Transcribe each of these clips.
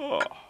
Hey!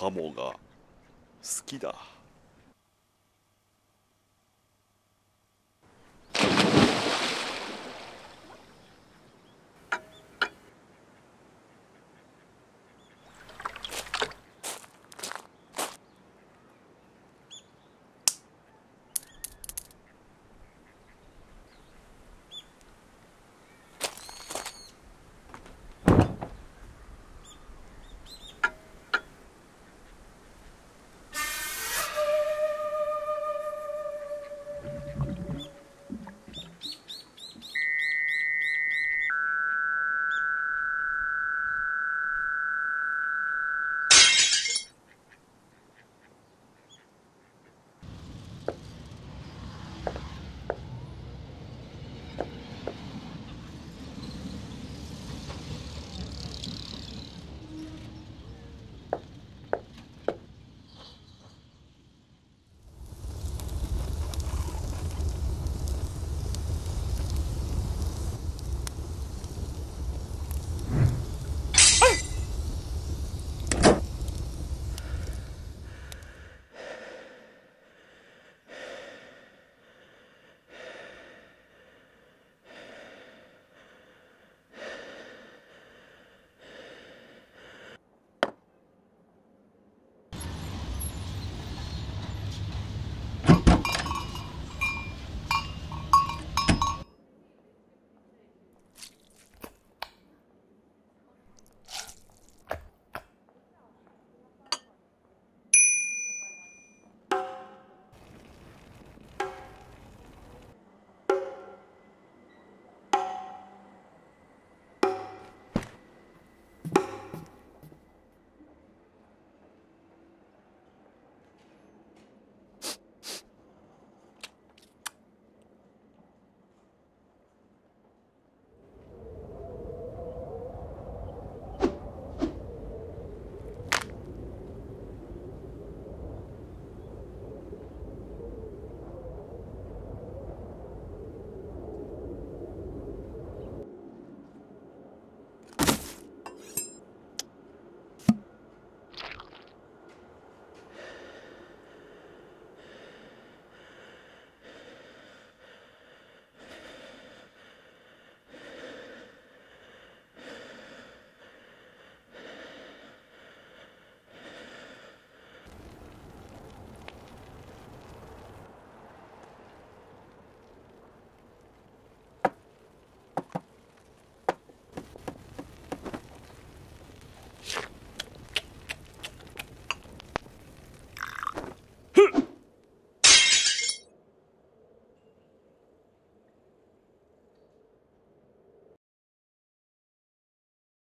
カモが好きだ。